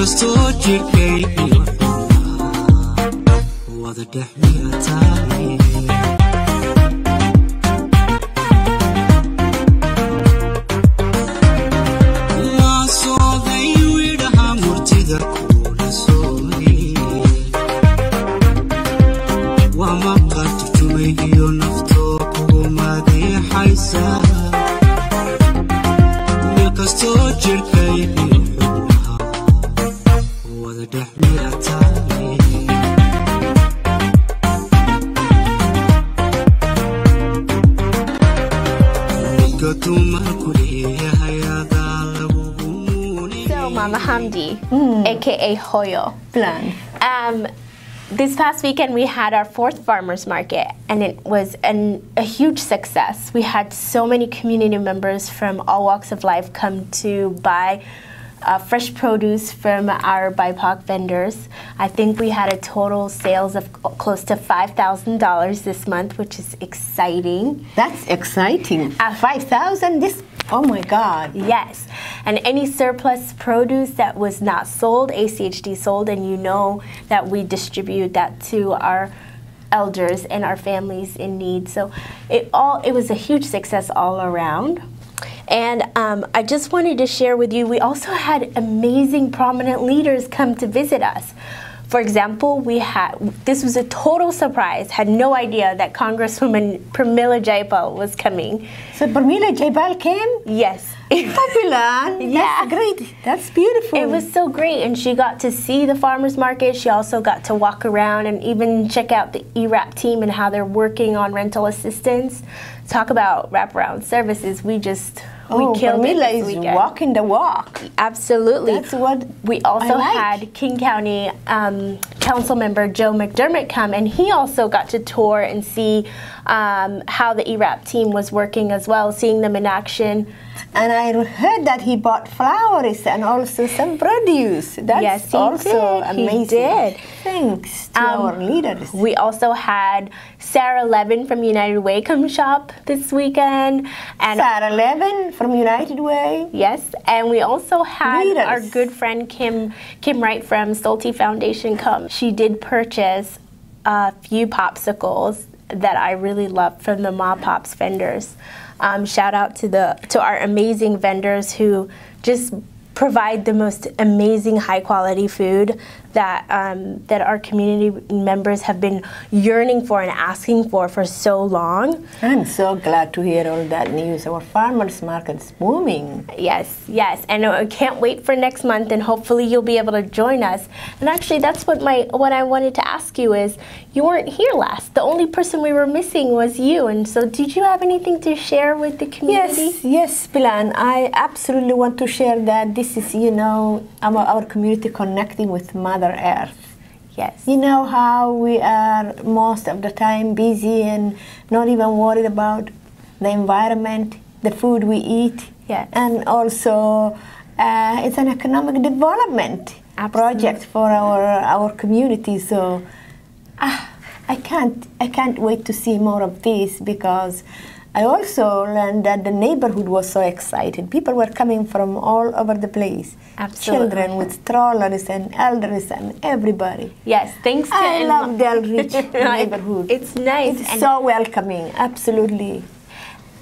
كستو جيكي وذا تحمير So, Mama Hamdi, aka Hoyo. Plan. Um, this past weekend, we had our fourth farmers market, and it was an, a huge success. We had so many community members from all walks of life come to buy uh, fresh produce from our BIPOC vendors. I think we had a total sales of close to $5,000 this month, which is exciting. That's exciting. Uh, 5,000 this, oh my God. Yes, and any surplus produce that was not sold, ACHD sold, and you know that we distribute that to our elders and our families in need. So it all it was a huge success all around. And um, I just wanted to share with you, we also had amazing prominent leaders come to visit us. For example, we had this was a total surprise. Had no idea that Congresswoman Pramila Jayapal was coming. So Pramila Jayapal came? Yes. Popular. Yeah. That's great. That's beautiful. It was so great, and she got to see the farmers market. She also got to walk around and even check out the ERAP team and how they're working on rental assistance. Talk about wraparound services. We just oh, we killed Pramila it this is weekend. walking the walk. Absolutely. That's what we also like. had King County um, Council Member Joe McDermott come, and he also got to tour and see um, how the ERAP team was working as well, seeing them in action. And I heard that he bought flowers and also some produce. That's Yes, also did. He amazing. did. Thanks to Um, our leaders. We also had Sarah Levin from United Way come shop this weekend, and Sarah Levin from United Way. yes, and we also had Leaders. our good friend Kim Kim Wright from Stolte Foundation come. She did purchase a few popsicles that I really love from the Ma Pops vendors. Um, shout out to the to our amazing vendors who just provide the most amazing high quality food that um, that our community members have been yearning for and asking for for so long. I'm so glad to hear all that news. Our farmers market's booming. Yes, yes, and I can't wait for next month, and hopefully you'll be able to join us. And actually, that's what my what I wanted to ask you is, you weren't here last. The only person we were missing was you, and so did you have anything to share with the community? Yes, yes, Pilan. I absolutely want to share that this is, you know, our, our community connecting with Mother Earth. Yes. You know how we are most of the time busy and not even worried about the environment, the food we eat, Yes. and also uh, it's an economic development project for our our community. So ah, I can't I can't wait to see more of this because I also learned that the neighborhood was so excited. People were coming from all over the place. Absolutely. Children with strollers and elders and everybody. Yes, thanks to I love Del Rich neighborhood. It's nice It's so welcoming. Absolutely.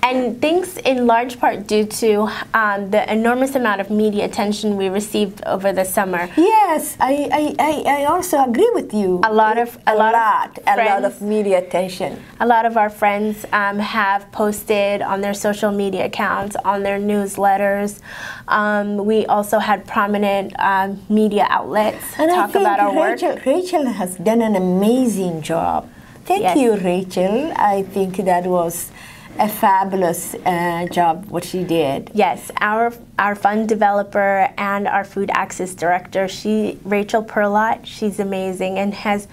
And thanks in large part due to um, the enormous amount of media attention we received over the summer. Yes, I, I, I, also agree with you. A lot of- a a, lot of lot, a lot of media attention. A lot of our friends um, have posted on their social media accounts, on their newsletters. Um, we also had prominent um, media outlets And talk about our work. Rachel, Rachel has done an amazing job. Thank Yes. you, Rachel. I think that was a fabulous uh, job what she did. Yes, our our fund developer and our food access director, she Rachel Perlot, she's amazing and has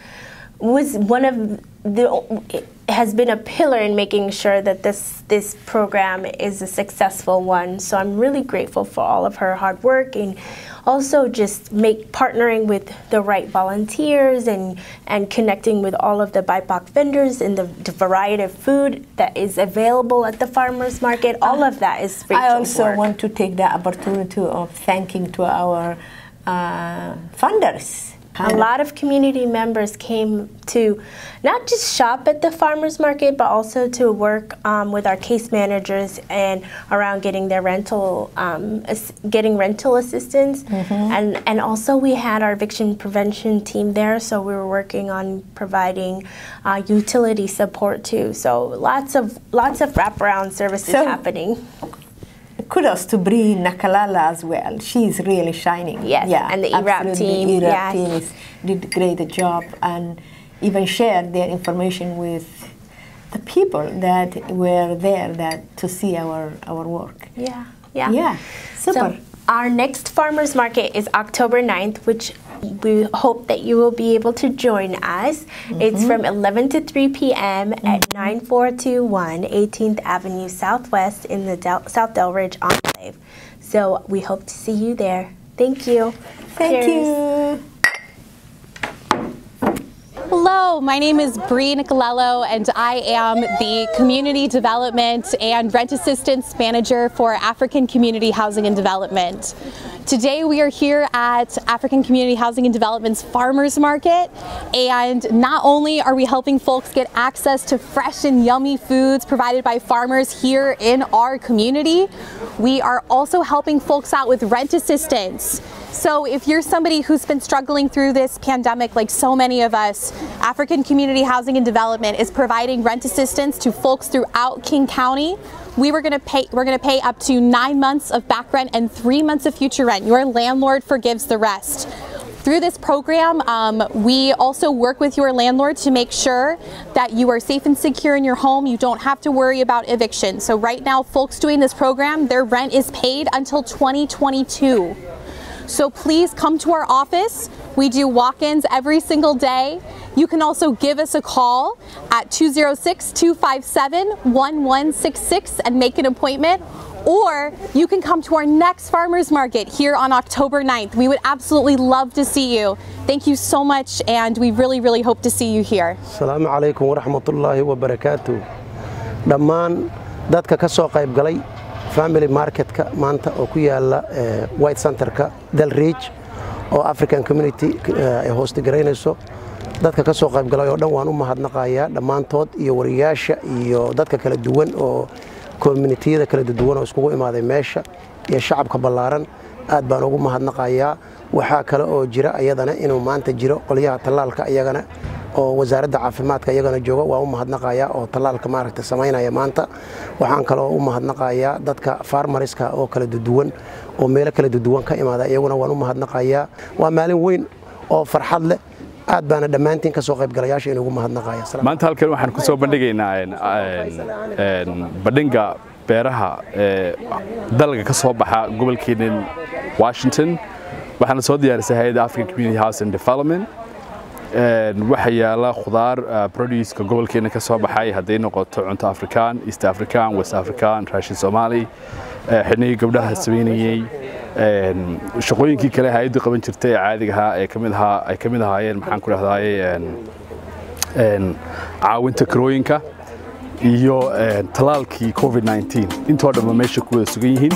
was one of the has been a pillar in making sure that this this program is a successful one. So I'm really grateful for all of her hard work and also just make partnering with the right volunteers and and connecting with all of the BIPOC vendors and the, the variety of food that is available at the farmers market. All of that is Rachel's I also work. want to take the opportunity of thanking to our uh, funders. A lot of community members came to not just shop at the farmers market, but also to work um, with our case managers and around getting their rental, um, getting rental assistance, and and also we had our eviction prevention team there, so we were working on providing uh, utility support too. So lots of lots of wraparound services So- happening. Kudos to Bree Nicolello as well. She's really shining. Yes, yeah, and the ERAP absolutely. team, The ERAP yeah. team is, did a great job and even shared their information with the people that were there that to see our, our work. Yeah, yeah. Yeah, super. So our next farmers market is October 9th, which we hope that you will be able to join us. It's mm-hmm. from 11 to 3 p.m. at mm-hmm. 9421 18th Avenue Southwest in the Del- South Delridge Enclave. So we hope to see you there. Thank you. Thank Cheers. you. Hello, my name is Bree Nicolello, and I am the Community Development and Rent Assistance Manager for African Community Housing and Development. Today we are here at African Community Housing and Development's Farmers Market, and not only are we helping folks get access to fresh and yummy foods provided by farmers here in our community, we are also helping folks out with rent assistance. So if you're somebody who's been struggling through this pandemic like so many of us, African Community Housing and Development is providing rent assistance to folks throughout King County. We were going to pay we're going to pay up to 9 months of back rent and 3 months of future rent. Your landlord forgives the rest. Through this program, um, we also work with your landlord to make sure that you are safe and secure in your home. You don't have to worry about eviction. So right now, folks doing this program, their rent is paid until 2022. So please come to our office. We do walk ins every single day. You can also give us a call at 206 257 1166 and make an appointment. Or you can come to our next farmers market here on October 9th. We would absolutely love to see you. Thank you so much, and we really, really hope to see you here. asalaamu calaykum waraxmatullaahi wabarakaatu dhammaan dadka ka soo qayb galay family marketka maanta oo ku yaalla eh, white centerka delridge oo african community eh, ay hoostigaraynayso dadka ka soo qayb galay oo dhan waan u mahadnaqayaa dhammaantood iyo wariyaasha iyo dadka kala duwan oo communitiyada kala duwan oo iskugu imaaday meesha iyo shacabka ballaaran. Aad baan ugu mahadnaqayaa. Waxaa kale oo jira ayadana inuu maanta jiro qolyaha tallaalka iyagana oo wasaaradda caafimaadka iyagana jooga. Waa u mahadnaqayaa oo tallaalka maaragta samaynaya maanta. Waxaan kaloo u mahadnaqayaa dadka farmariska oo kala duduwan oo meelo kala duduwan ka imaada iyaguna waan u mahadnaqayaa. Waa maalin weyn oo farxad leh aad baana dhammaantiin ka soo qaybgalayaasha inugu mahadnaqaya Salaam. maanta halkan waxaan ku soo bandhigaynaa bandhiga beeraha ee dalga ka soo baxa gobolkeenan washington. Waxaana soo diyaarisay hay'adda african community house and development. Een, waxaa yaalla khudaar produceka gobolkeena ka soo baxay hadday noqoto cunto afrikaan east african west african raashin somali eh, xidhnihii gabdhaha sameynayey shaqooyinkii kale hay'addu qaban jirtay ee caadiga ahaa ee ka mid ahaa ay ka mid ahaayeen maxaan ku dhahdaye een, een, caawinta karooyinka iyo een, tallaalkii covid 19 intoo dhanba meesha ku wada sugan yihiin